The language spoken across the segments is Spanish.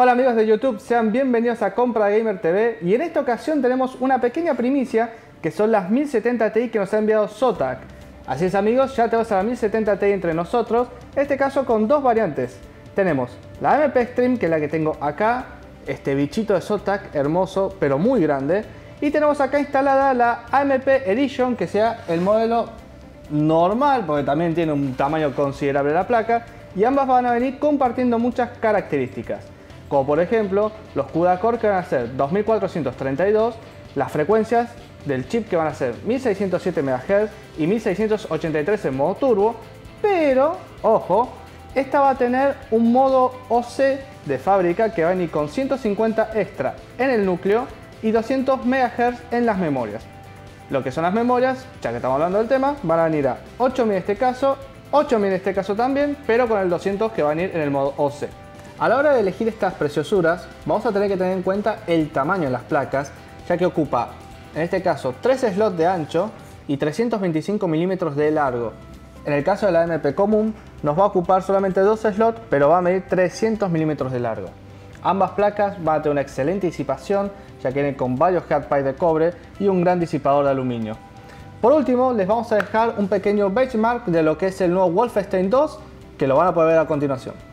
Hola amigos de YouTube, sean bienvenidos a Compra Gamer TV y en esta ocasión tenemos una pequeña primicia que son las 1070 Ti que nos ha enviado Zotac. Así es amigos, ya tenemos a la 1070 Ti entre nosotros, en este caso con dos variantes. Tenemos la MP Extreme, que es la que tengo acá, este bichito de Zotac, hermoso pero muy grande. Y tenemos acá instalada la AMP Edition, que sea el modelo normal, porque también tiene un tamaño considerable la placa. Y ambas van a venir compartiendo muchas características como por ejemplo los CUDA Core que van a ser 2432, las frecuencias del chip que van a ser 1607 MHz y 1683 en modo turbo, pero, ojo, esta va a tener un modo OC de fábrica que va a venir con 150 extra en el núcleo y 200 MHz en las memorias. Lo que son las memorias, ya que estamos hablando del tema, van a venir a 8000 en este caso, 8000 en este caso también, pero con el 200 que va a venir en el modo OC. A la hora de elegir estas preciosuras, vamos a tener que tener en cuenta el tamaño de las placas, ya que ocupa, en este caso, 3 slots de ancho y 325 milímetros de largo. En el caso de la MP común, nos va a ocupar solamente 2 slots, pero va a medir 300 milímetros de largo. Ambas placas van a tener una excelente disipación, ya que vienen con varios pipes de cobre y un gran disipador de aluminio. Por último, les vamos a dejar un pequeño benchmark de lo que es el nuevo Wolfenstein 2, que lo van a poder ver a continuación.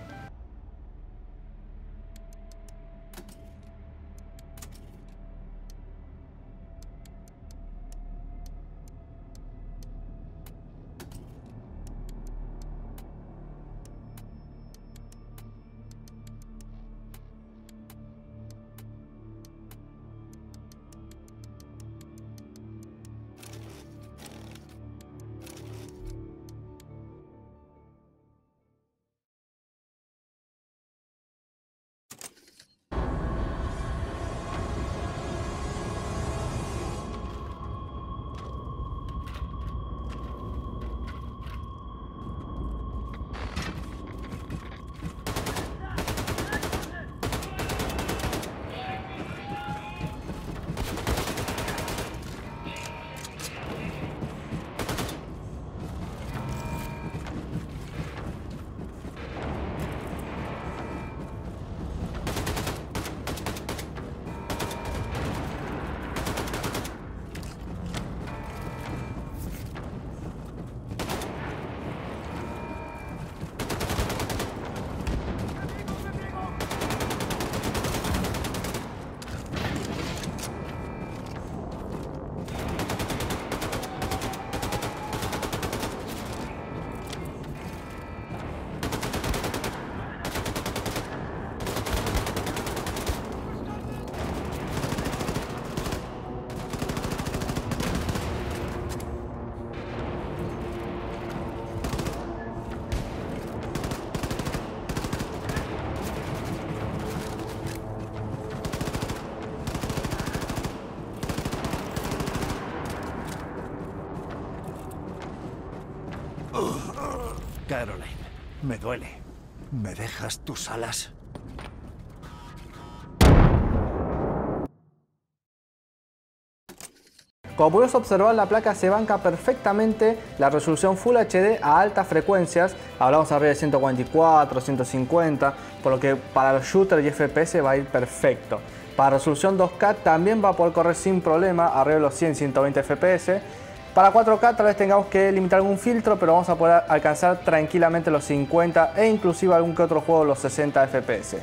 Caroline, me duele. ¿Me dejas tus alas? Como podemos observar, la placa se banca perfectamente la resolución Full HD a altas frecuencias. Hablamos arriba de 144, 150, por lo que para los shooters y FPS va a ir perfecto. Para resolución 2K también va a poder correr sin problema arriba de los 100, 120 FPS para 4K tal vez tengamos que limitar algún filtro, pero vamos a poder alcanzar tranquilamente los 50 e inclusive algún que otro juego los 60 FPS.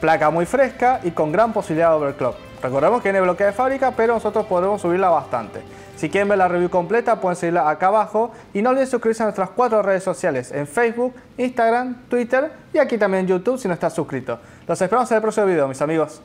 Placa muy fresca y con gran posibilidad de overclock. Recordemos que tiene bloqueo de fábrica, pero nosotros podemos subirla bastante. Si quieren ver la review completa, pueden seguirla acá abajo. Y no olviden suscribirse a nuestras cuatro redes sociales, en Facebook, Instagram, Twitter y aquí también en YouTube si no estás suscrito. Los esperamos en el próximo video, mis amigos.